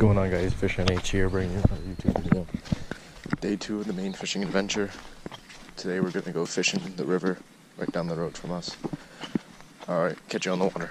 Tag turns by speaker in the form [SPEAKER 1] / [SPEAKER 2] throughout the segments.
[SPEAKER 1] going on guys? FishNH here, bringing you a YouTube video. Day two of the Maine fishing adventure. Today we're gonna go fishing in the river right down the road from us. Alright, catch you on the water.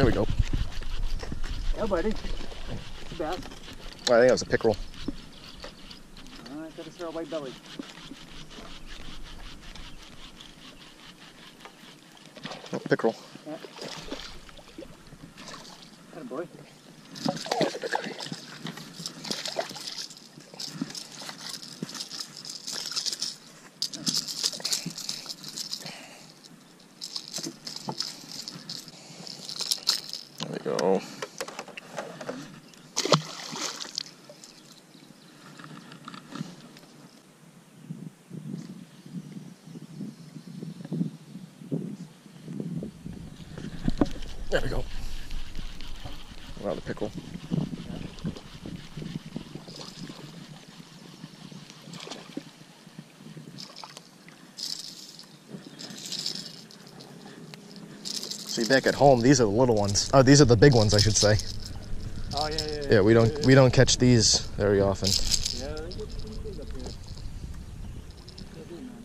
[SPEAKER 1] There we go.
[SPEAKER 2] Yeah, buddy. Bass.
[SPEAKER 1] I think that was a pickerel.
[SPEAKER 2] Alright, gotta throw a white belly.
[SPEAKER 1] Oh, pickerel.
[SPEAKER 2] Had a boy.
[SPEAKER 1] There we go. There we go. Wow, the pickle. See, back at home, these are the little ones. Oh, these are the big ones, I should say.
[SPEAKER 2] Oh yeah, yeah.
[SPEAKER 1] Yeah, we don't we don't catch these very often.
[SPEAKER 2] Yeah, they get pretty big up here. They do, man.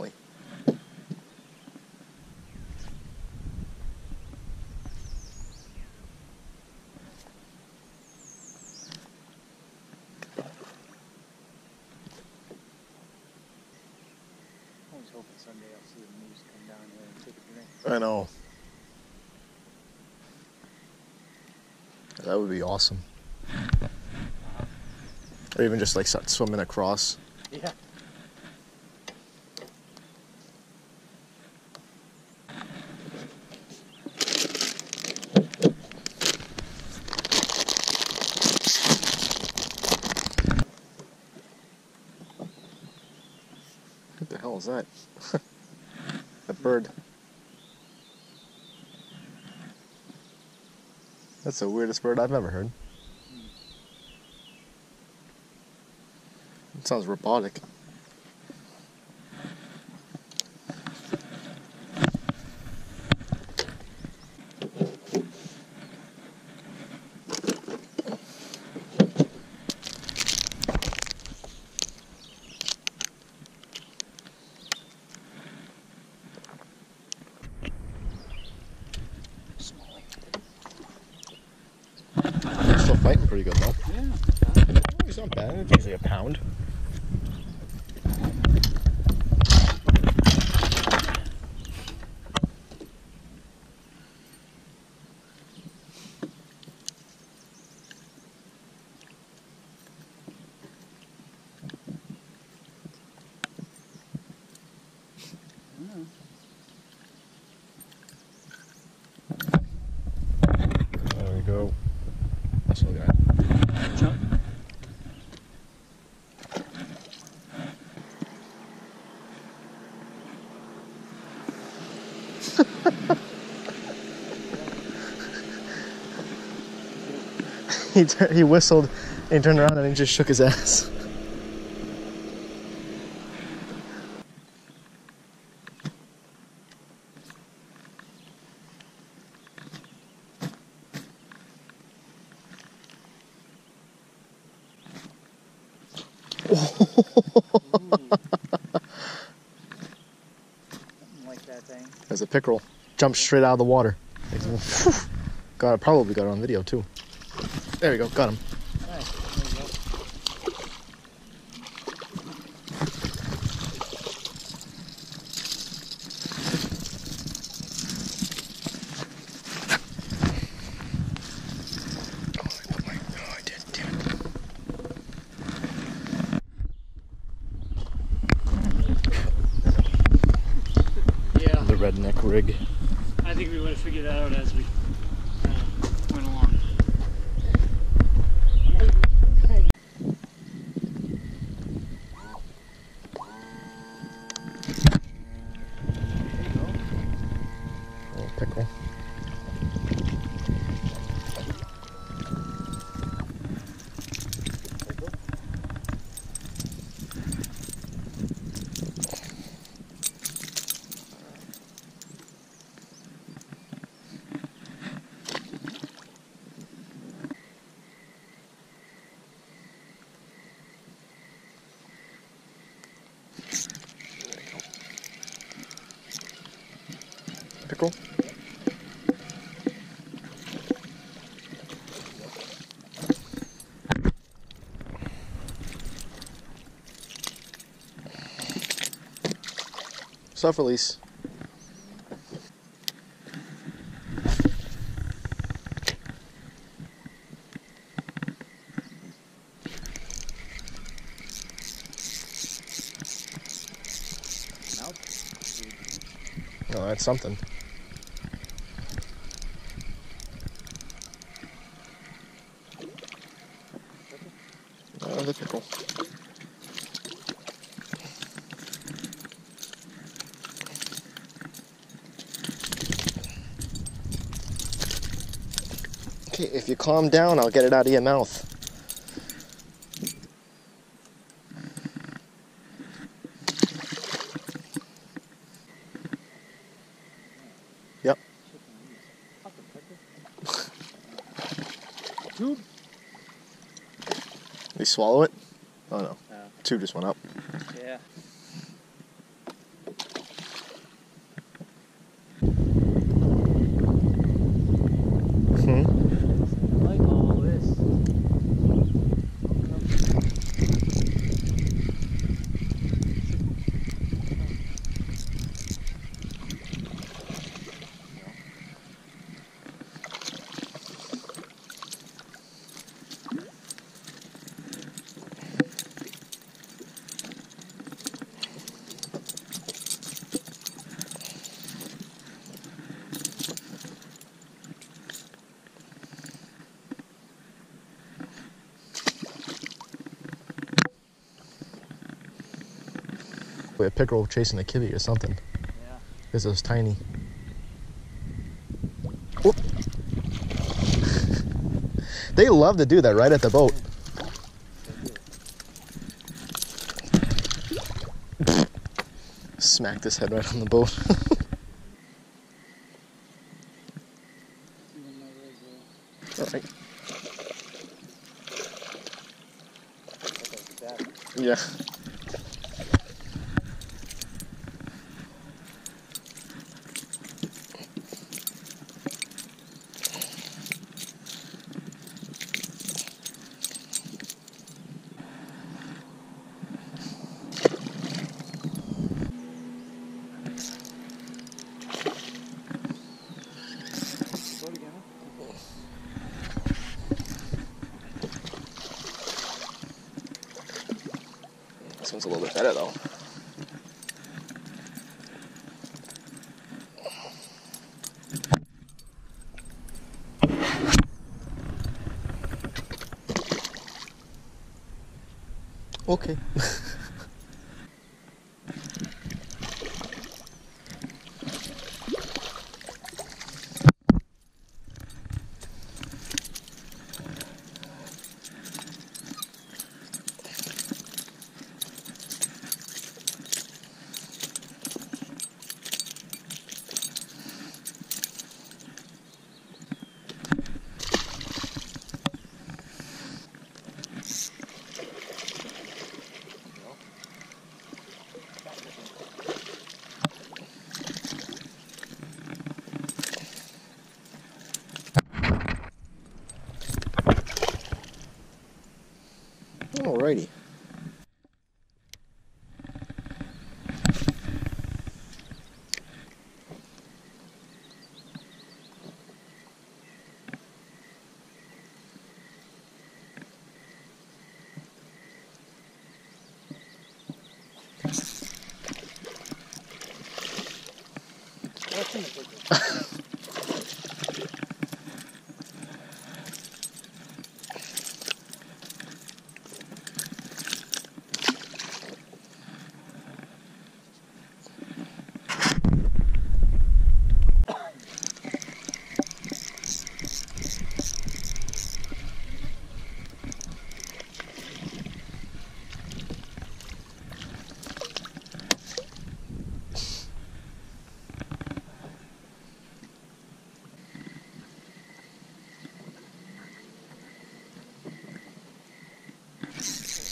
[SPEAKER 2] drink.
[SPEAKER 1] I know. That would be awesome. Or even just like start swimming across.
[SPEAKER 2] Yeah.
[SPEAKER 1] Hell is that? a bird. That's the weirdest bird I've ever heard. It sounds robotic. Pretty good though.
[SPEAKER 2] Yeah.
[SPEAKER 1] He's not bad. It's usually a pound.
[SPEAKER 2] Yeah.
[SPEAKER 1] There we go. Still got it.
[SPEAKER 2] Jump.
[SPEAKER 1] he, tur- he whistled and he turned around and he just shook his ass.
[SPEAKER 2] Something like that thing.
[SPEAKER 1] As a pickerel jumped straight out of the water. Got probably got it on video too. There we go, got him.
[SPEAKER 2] Nice. There you go.
[SPEAKER 1] Oh, I did, damn it.
[SPEAKER 2] Yeah.
[SPEAKER 1] The redneck rig.
[SPEAKER 2] I think we would have figured that out as we uh, went along.
[SPEAKER 1] Little pickerel. Pickerel. Self release. Oh, that's something. Another pickle. Okay, if you calm down, I'll get it out of your mouth. Yep.
[SPEAKER 2] Tube?
[SPEAKER 1] He swallow it? Oh no.
[SPEAKER 2] Uh,
[SPEAKER 1] Two just went up.
[SPEAKER 2] yeah.
[SPEAKER 1] A pickerel chasing a kivy or something.
[SPEAKER 2] Yeah.
[SPEAKER 1] Because it was tiny. Whoop. they love to do that right at the boat. Smacked his head right on the boat.
[SPEAKER 2] Even my leg,
[SPEAKER 1] Alright.
[SPEAKER 2] like that.
[SPEAKER 1] Yeah. This one's a little bit better though. Okay. Alrighty.
[SPEAKER 2] What's in the picture?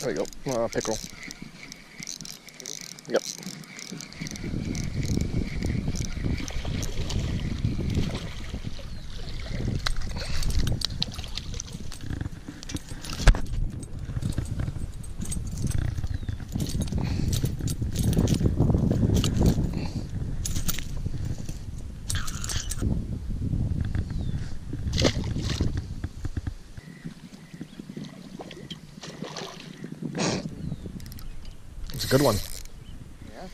[SPEAKER 1] There we go. Uh. Yep. It's a good one.
[SPEAKER 2] Yeah.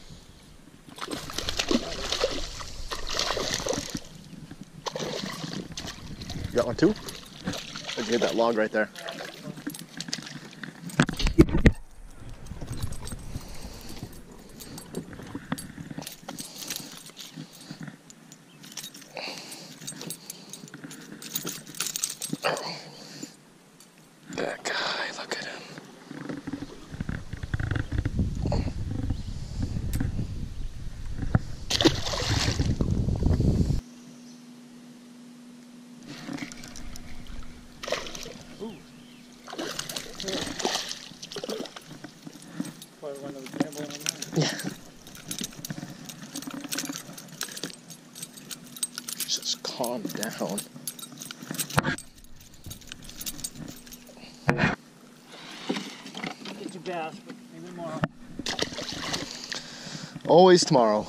[SPEAKER 1] You got one too? Look at that log right there. That guy, look at him.
[SPEAKER 2] Probably one of the gamble on that.
[SPEAKER 1] Just calm down.
[SPEAKER 2] Get your bass, but maybe tomorrow.
[SPEAKER 1] Always tomorrow.